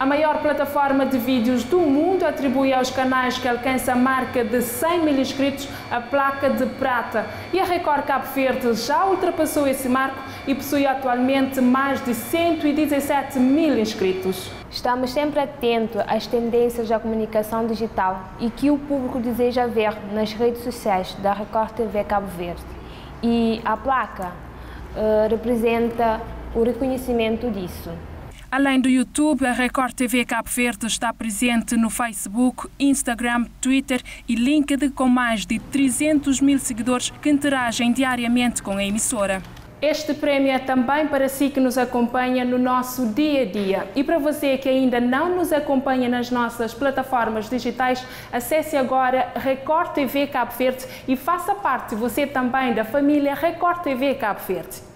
A maior plataforma de vídeos do mundo atribui aos canais que alcança a marca de 100 mil inscritos a placa de prata. E a Record Cabo Verde já ultrapassou esse marco e possui atualmente mais de 117 mil inscritos. Estamos sempre atentos às tendências da comunicação digital e que o público deseja ver nas redes sociais da Record TV Cabo Verde. E a placa uh, representa o reconhecimento disso. Além do YouTube, a Record TV Cabo Verde está presente no Facebook, Instagram, Twitter e LinkedIn com mais de 300 mil seguidores que interagem diariamente com a emissora. Este prémio é também para si que nos acompanha no nosso dia a dia. E para você que ainda não nos acompanha nas nossas plataformas digitais, acesse agora Record TV Cabo Verde e faça parte você também da família Record TV Cabo Verde.